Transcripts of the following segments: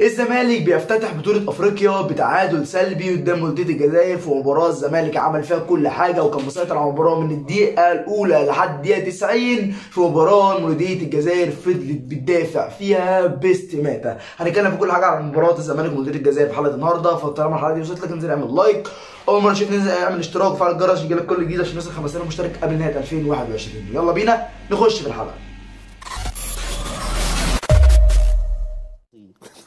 الزمالك بيفتتح بطولة أفريقيا بتعادل سلبي قدام مولودية الجزائر في مباراة الزمالك عمل فيها كل حاجة وكان مسيطر على المباراة من الدقيقة الأولى لحد الدقيقة 90 في مباراة مولودية الجزائر فضلت بتدافع فيها باستماتة هنتكلم في كل حاجة عن مباراة الزمالك ومولودية الجزائر في حلقة النهاردة فطالما الحلقة دي وصلت لك انزل اعمل لايك. أول مرة تشوف ننزل اعمل اشتراك وفعل الجرس يجيلك كل جديد عشان نوصل 5000 مشترك قبل نهاية 2021 يلا بينا نخش في الحلقة.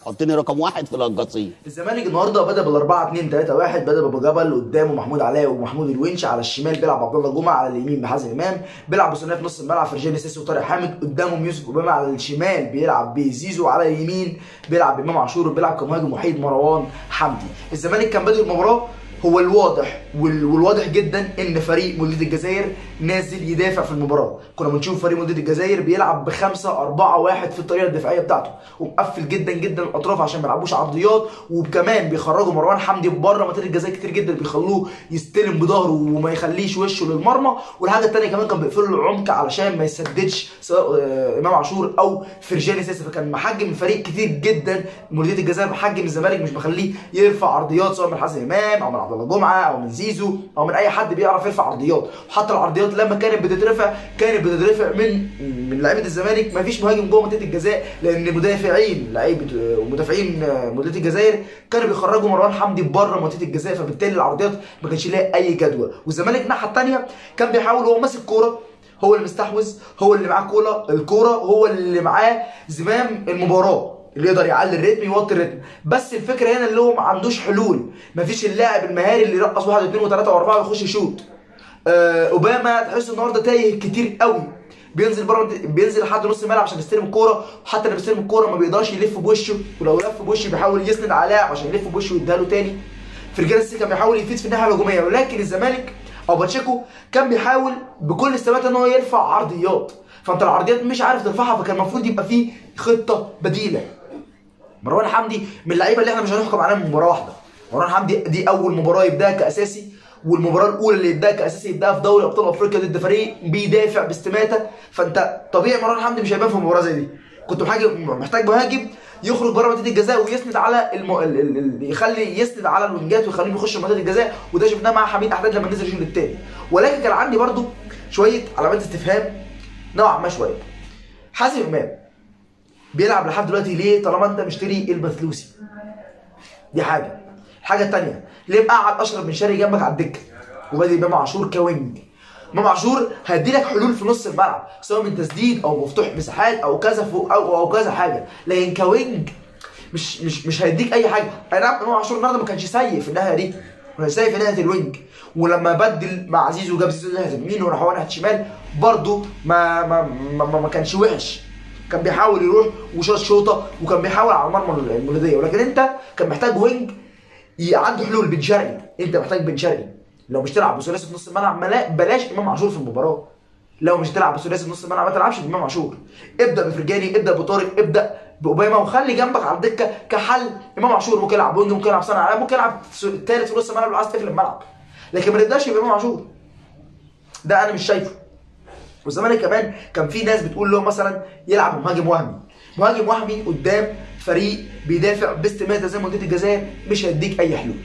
حطني رقم واحد في القصيم الزمالك النهارده بدأ بال 4 2 3 1 بدأ بأبو جبل قدامه محمود علاء ومحمود الونش على الشمال بيلعب عبد الله جمعة على اليمين بحازم إمام بيلعب بثنائي في نص الملعب فرجاني سيسي وطارق حامد قدامهم يوسف أوباما على الشمال بيلعب بزيزو على اليمين بيلعب إمام عاشور وبيلعب كمهاجم وحيد مروان حمدي. الزمالك كان بادئ المباراة هو الواضح والواضح جدا إن فريق مولودية الجزائر نازل يدافع في المباراة. كنا بنشوف فريق مولودية الجزائر بيلعب بخمسة أربعة واحد في الطريقة الدفاعية بتاعته. ومقفل جدا جدا الأطراف عشان ما يلعبوش عرضيات وكمان بيخرجوا مروان حمدي بره منطقه الجزائر كتير جدا بيخلوه يستلم بظهره وما يخليش وشه للمرمى. والحاجة الثانية كمان كان بيقفلوا العمق علشان ما يسددش سواء آه، إمام عاشور أو فرجاني سيسي فكان محجم الفريق كتير جدا. مولودية الجزائر محجم الزمالك مش مخليه يرفع عرضيات سواء من حازم إمام أو من عبد الله جمعة أو من زيزو. أو من أي حد بيعرف يرفع عرضيات. وحتى العرضيات لما كانت بتترفع كانت بتترفع من من لعيبة الزمالك. ما فيش مهاجم جوه منطقه الجزاء لأن مدافعين لعيبة ومدافعين مولودية الجزائر كانوا بيخرجوا مروان حمدي بره منطقه الجزاء فبالتالي العرضيات ما كانش ليها أي جدوى. والزمالك الناحية الثانية كان بيحاول هو ماسك كورة هو اللي مستحوذ هو اللي معاه كورة الكورة هو اللي معاه زمام المباراة. اللي يقدر يعلي الريتم يوطي الريتم. بس الفكرة هنا اللي هو ما عندوش حلول. مفيش اللاعب المهاري اللي يرقص واحد واثنين وثلاثه وأربعة ويخش يشوط. آه أوباما تحس النهارده تايه كتير قوي. بينزل بره بينزل لحد نص الملعب عشان يستلم الكورة. وحتى اللي بيستلم الكورة ما بيقدرش يلف بوشه ولو لف بوشه بيحاول يسند لاعب عشان يلف بوشه ويديها له تاني. فرجال السيسي كان بيحاول يفيد في الناحية الهجومية ولكن الزمالك أو باتشيكو كان بيحاول بكل استماتة إن هو يرفع عرضيات. فأنت العرضيات مش عارف ترفعها فكان المفروض يبقى فيه خطة بديلة. مروان حمدي من اللعيبة اللي إحنا مش هنحكم عليها من مباراة واحدة. مروان حمدي دي أول مباراة يبدأها كأساسي والمباراة الأولى اللي يبدأها كأساسي يبدأها في دوري أبطال أفريقيا ضد فريق بيدافع باستماتة. فأنت طبيعي مروان حمدي مش هيبان في مباراة زي دي. كنت محتاج مهاجم يخرج بره منطقة الجزاء ويسند على الم... ال... ال... يخلي يسند على الوينجات ويخليهم يخشوا منطقة الجزاء. وده شفناه مع حميد أحمد لما نزل الشوط الثاني ولكن كان عندي برضو شوية علامات استفهام. نوعا ما شوية. حازم إمام. بيلعب لحد دلوقتي ليه طالما انت مشتري المثلوسي دي حاجة. الحاجة الثانية ليه مقعد أشرف بن شرقي جنبك على الدكة؟ وبادئ إمام عاشور ك wing إمام عاشور هيدي لك حلول في نص الملعب سواء من تسديد أو مفتوح مساحات أو كذا فوق أو أو كذا حاجة. لكن ك wing مش مش مش هيديك أي حاجة. أي نعم إمام عاشور النهارده ما كانش سيء في الناحيه دي. كان سيء في ناحيه ال wing. ولما بدل مع زيزو وجاب زيزو ناحيه اليمين وراح ناحيه الشمال برده ما, ما ما ما كانش وحش. كان بيحاول يروح وشاط شوطة وكان بيحاول على المرمى المولوديه ولكن انت كان محتاج wing عنده حلول بن شرقي. انت محتاج بن شرقي. لو مش تلعب بثلاثي في نص الملعب بلاش إمام عاشور في المباراة. لو مش هتلعب بثلاثي في نص الملعب ما تلعبش بإمام عاشور. ابدأ بفرجاني ابدأ بطارق ابدأ باوباما وخلي جنبك على الدكة كحل. إمام عاشور ممكن يلعب wing ممكن يلعب صانع ممكن يلعب ثالث في نص الملعب لو عايز تقفل الملعب. لكن ما تبداش بامام عاشور. ده أنا مش شايفه. والزمالك كمان كان في ناس بتقول له مثلا يلعب مهاجم وهمي. مهاجم وهمي قدام فريق بيدافع باستماتة زي منطقه الجزائر مش هيديك أي حلول.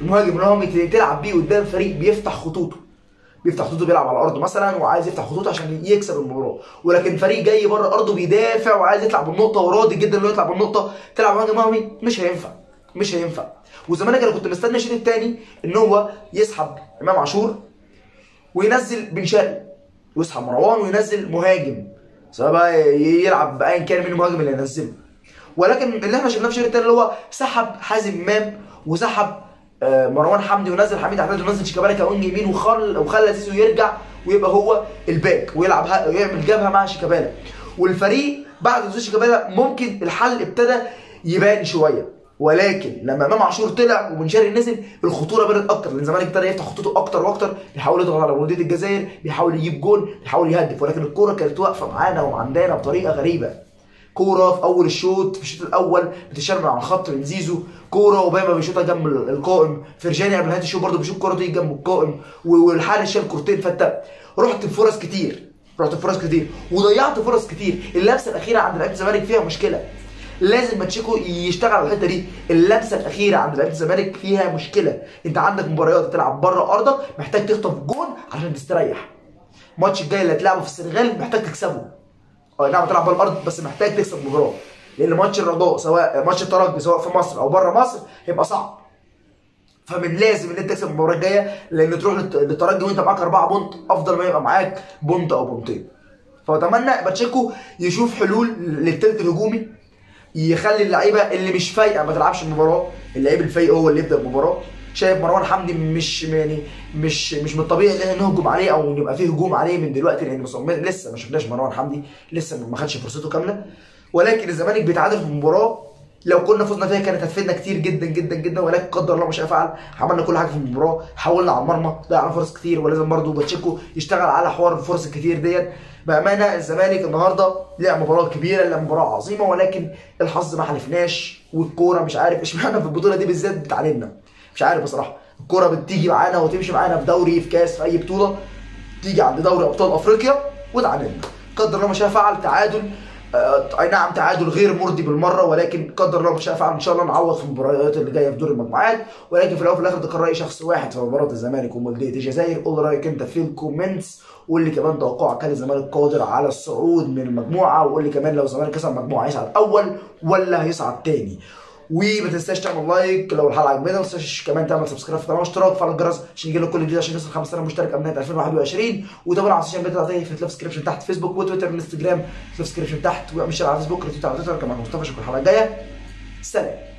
المهاجم الوهمي تلعب بيه قدام فريق بيفتح خطوطه. بيفتح خطوطه بيلعب على الأرض مثلا وعايز يفتح خطوطه عشان يكسب المباراة. ولكن فريق جاي بره أرضه بيدافع وعايز يطلع بالنقطة وراضي جدا إنه يطلع بالنقطة تلعب مهاجم وهمي مش هينفع. مش هينفع. والزمالك أنا كنت مستني الشوط الثاني إن هو يسحب إمام عاشور وينزل بن شرقي. ويسحب مروان وينزل مهاجم. سواء بقى يلعب بايا كان مين المهاجم اللي ينزله ولكن اللي إحنا شفناه في الشوط الثاني اللي هو سحب حازم إمام وسحب آه، مروان حمدي ونزل حميد أحداد ونزل شيكابالا ك wing يمين وخل وخلى زيزو يرجع ويبقى هو ال back ويلعب ويعمل جبهة مع شيكابالا. والفريق بعد نزول شيكابالا ممكن الحل ابتدى يبان شوية. ولكن لما امام عاشور طلع وبن شرقي نزل الخطورة بدأت أكتر لأن الزمالك ابتدى يفتح خطوطه أكتر وأكتر بيحاول يضغط على مولوديه الجزائر بيحاول يجيب جول بيحاول يهدف ولكن الكورة كانت واقفة معانا وعندنا بطريقة غريبة. كورة في أول الشوط في الشوط الأول بتشرب على الخط من زيزو كورة اوباما بيشوطها جنب القائم. فرجاني قبل نهاية الشوط برضه بيشوط كورة تيجي جنب القائم والحارس شال كورتين فانت رحت بفرص كتير رحت بفرص كتير وضيعت فرص كتير. اللمسة الأخيرة عند لعيبة الزمالك فيها مشكلة. لازم باتشيكو يشتغل على الحتة دي. اللمسة الأخيرة عند لعيبة الزمالك فيها مشكلة. انت عندك مباريات بتلعب بره أرضك محتاج تخطف جون عشان تستريح. الماتش الجاي اللي هتلعبه في السنغال محتاج تكسبه. آه نعم تلعب بره الأرض بس محتاج تكسب مباراة. لأن ماتش الرجاء سواء ماتش الترجي سواء في مصر أو بره مصر هيبقى صعب. فمن لازم إن أنت تكسب المباراة الجاية لأن تروح للت- للترجي وأنت معاك أربعة point أفضل ما يبقى معاك point أو بونتين. فأتمنى باتشيكو يشوف حلول للتلت الهجومي يخلي اللعيبة اللي مش فايقة ما تلعبش المباراه اللعيب الفايق هو اللي يبدأ المباراه شايف مروان حمدي مش يعني مش مش من الطبيعي إن إحنا نهجم عليه أو يبقى فيه هجوم عليه من دلوقتي لأن لسه ما شفناش مروان حمدي. لسه ما خدش فرصته كاملة. ولكن الزمالك بيتعادل في المباراة لو كنا فزنا فيها كانت هتفيدنا كتير جدا جدا جدا ولكن قدر الله ما شاء فعل. عملنا كل حاجة في المباراة حاولنا على المرمى ضيعنا فرص كتير ولازم برضو باتشيكو يشتغل على حوار الفرص الكتير ديت. بأمانة الزمالك النهارده لعب مباراة كبيرة لعب مباراة عظيمة ولكن الحظ ما حلفناش. والكورة مش عارف اشمعنى في البطولة دي بالذات؟ بتعاندنا مش عارف بصراحة. الكورة بتيجي معانا وتمشي معانا في دوري في كأس في أي بطولة. تيجي عند دوري أبطال أفريقيا وتعاندنا قدر الله ما شاء فعل تعادل. أي نعم تعادل غير مرضي بالمرة ولكن قدر الله ما شاء فعل إن شاء الله نعوض في المباريات اللي جاية في دور المجموعات. ولكن في الأول وفي الآخر ده كان رأي شخص واحد في مباراة الزمالك ومولوديه الجزائر. قول رأيك أنت في الكومنتس وقول لي كمان توقعك هل الزمالك قادر على الصعود من المجموعة وقول لي كمان لو الزمالك كسب المجموعة هيصعد أول ولا هيصعد تاني. وما تنساش تعمل like. لو الحلقة عجبتك ما تنساش كمان تعمل subscribe في القناه واشتراك. وفعل الجرس عشان يجيلك كل جديد عشان نوصل 5000 مشترك نهايه 2021 وتابعنا على ال social media بتاعتي في ال description تحت. فيسبوك وتويتر وإنستجرام ال description تحت. وأعمل share على فيسبوك retweet على تويتر كمان مصطفى اشوفك الحلقة الجاية. سلام.